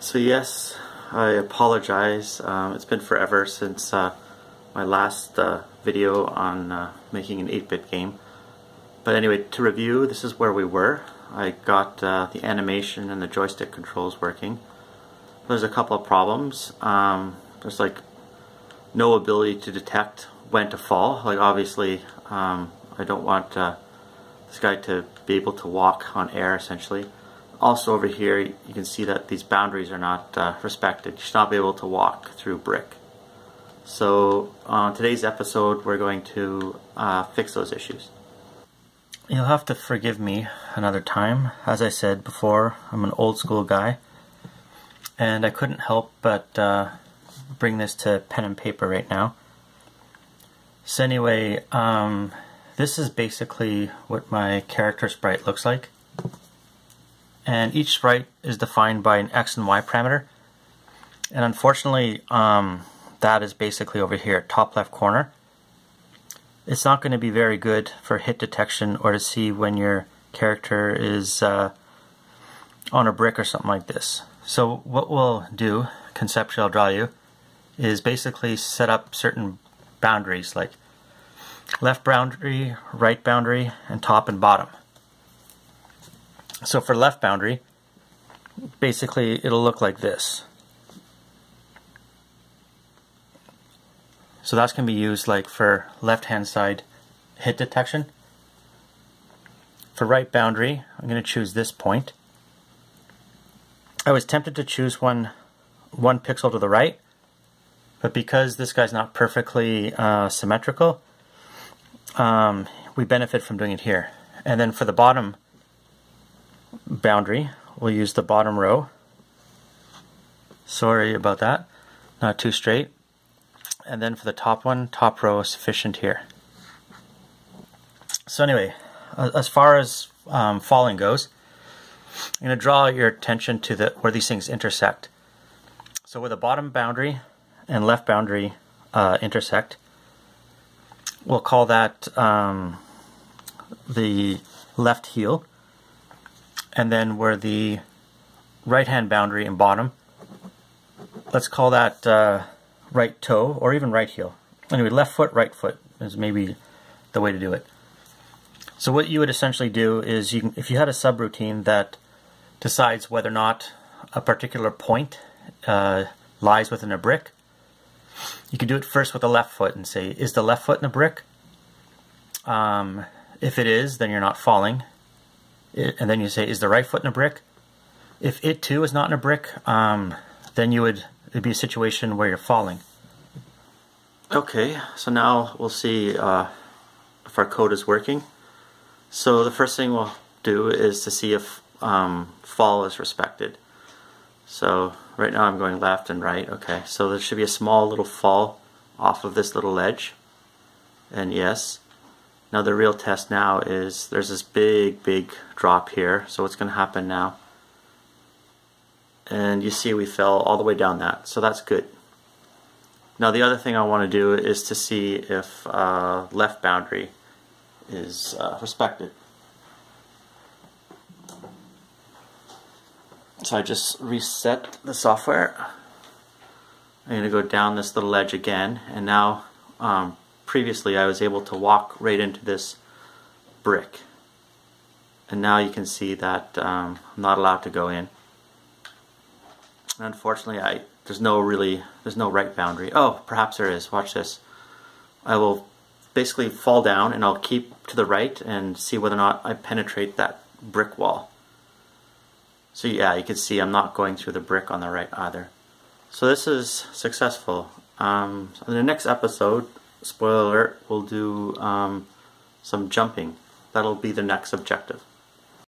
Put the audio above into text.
So yes, I apologize. Um, it's been forever since uh, my last uh, video on uh, making an 8-bit game. But anyway, to review, this is where we were. I got uh, the animation and the joystick controls working. There's a couple of problems. Um, there's like no ability to detect when to fall. Like obviously, um, I don't want uh, this guy to be able to walk on air essentially. Also over here you can see that these boundaries are not uh, respected. You should not be able to walk through brick. So on today's episode we're going to uh, fix those issues. You'll have to forgive me another time. As I said before, I'm an old school guy and I couldn't help but uh, bring this to pen and paper right now. So anyway, um, this is basically what my character sprite looks like and each sprite is defined by an X and Y parameter. And unfortunately, um, that is basically over here, top left corner. It's not going to be very good for hit detection or to see when your character is uh, on a brick or something like this. So what we'll do, conceptually I'll draw you, is basically set up certain boundaries like left boundary, right boundary, and top and bottom. So for left boundary, basically it'll look like this. So that's going to be used like for left hand side hit detection. For right boundary, I'm going to choose this point. I was tempted to choose one one pixel to the right, but because this guy's not perfectly uh, symmetrical, um, we benefit from doing it here. And then for the bottom, boundary. We'll use the bottom row. Sorry about that, not too straight. And then for the top one, top row is sufficient here. So anyway, as far as um, falling goes, I'm going to draw your attention to the where these things intersect. So where the bottom boundary and left boundary uh, intersect, we'll call that um, the left heel and then where the right hand boundary and bottom, let's call that uh, right toe or even right heel. Anyway, left foot, right foot is maybe the way to do it. So what you would essentially do is you can, if you had a subroutine that decides whether or not a particular point uh, lies within a brick, you could do it first with the left foot and say, is the left foot in a brick? Um, if it is, then you're not falling and then you say, is the right foot in a brick? If it too is not in a brick, um, then you would it'd be a situation where you're falling. Okay, so now we'll see uh, if our code is working. So the first thing we'll do is to see if um, fall is respected. So right now I'm going left and right. Okay, so there should be a small little fall off of this little ledge. And yes, now the real test now is there's this big, big drop here. So what's going to happen now? And you see we fell all the way down that. So that's good. Now the other thing I want to do is to see if uh, left boundary is uh, respected. So I just reset the software. I'm going to go down this little edge again and now um, previously I was able to walk right into this brick. And now you can see that um, I'm not allowed to go in. And unfortunately I there's no really there's no right boundary. Oh perhaps there is. Watch this. I will basically fall down and I'll keep to the right and see whether or not I penetrate that brick wall. So yeah you can see I'm not going through the brick on the right either. So this is successful. Um, in the next episode spoiler alert, we'll do um, some jumping. That'll be the next objective.